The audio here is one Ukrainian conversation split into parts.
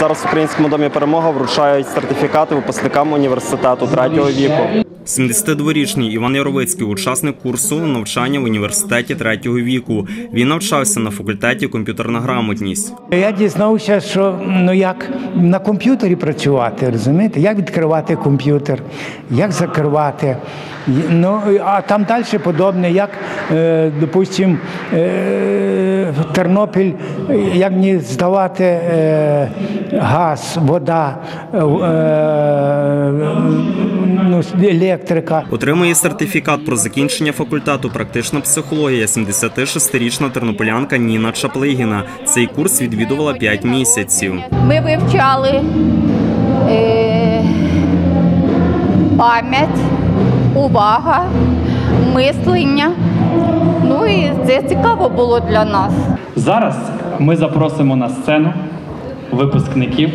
Зараз в Українському домі перемога вручають сертифікати випускникам університету третього віку. 72-річний Іван Яровицький, учасник курсу навчання в університеті третього віку. Він навчався на факультеті комп'ютерна грамотність. Я дізнався, що ну як на комп'ютері працювати, розумієте, як відкривати комп'ютер, як закривати. Ну а там далі подобне, як, е, допустим, е, Тернопіль, як мені здавати е, газ, вода, е, ну, електрика. Отримує сертифікат про закінчення факультету практична психологія 76-річна тернополянка Ніна Чаплигіна. Цей курс відвідувала 5 місяців. Ми вивчали е, пам'ять, увага, мислення. Ну і це цікаво було для нас. Зараз ми запросимо на сцену випускників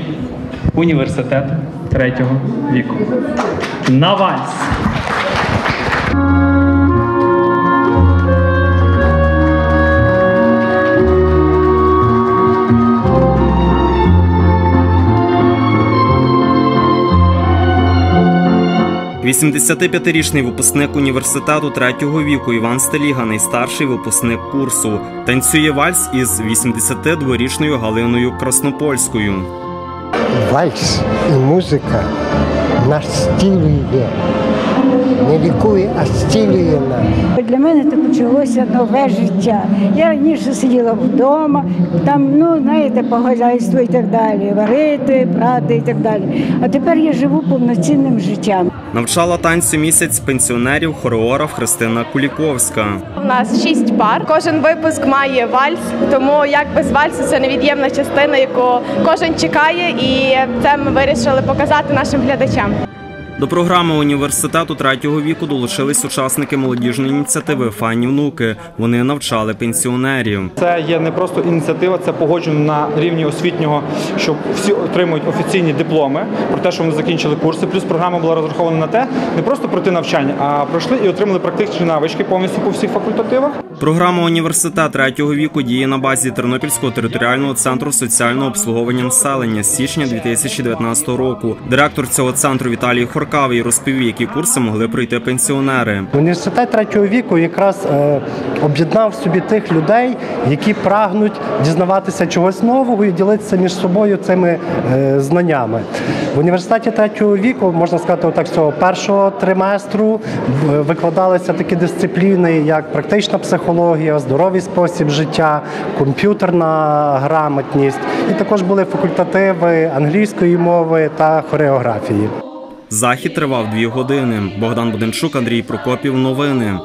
університету третього віку. На вальс! – 85-річний випускник університету третього віку Іван Стеліга, найстарший випускник курсу. Танцює вальс із 82-річною Галиною Краснопольською. Вальс і музика нас стілює. Не лікує, а стілює нас. Для мене це почалося нове життя. Я раніше сиділа вдома, там, ну, знаєте, по хазяйству і так далі, варити, прати і так далі. А тепер я живу повноцінним життям. Навчала танцю місяць пенсіонерів хореограф Христина Куліковська. У нас шість пар. Кожен випуск має вальс, тому як без вальсу це невід'ємна частина, яку кожен чекає, і це ми вирішили показати нашим глядачам. До програми університету третього віку долучились учасники молодіжної ініціативи Фані внуки. Вони навчали пенсіонерів. Це є не просто ініціатива, це погоджено на рівні освітнього, що всі отримують офіційні дипломи про те, що вони закінчили курси. Плюс програма була розрахована на те, не просто пройти навчання, а пройшли і отримали практичні навички повністю по всіх факультативах. Програма університет третього віку діє на базі Тернопільського територіального центру соціального обслуговування населення з січня 2019 року. Директор цього центру Віталій Хоркавий розповів, які курси могли пройти пенсіонери. Університет третього віку якраз е, об'єднав собі тих людей, які прагнуть дізнаватися чогось нового і ділитися між собою цими е, знаннями. В університеті третього віку, можна сказати, отак цього першого триместру викладалися такі дисципліни, як практична психологія, здоровий спосіб життя, комп'ютерна грамотність, і також були факультативи англійської мови та хореографії. Захід тривав дві години. Богдан Буденчук, Андрій Прокопів. Новини.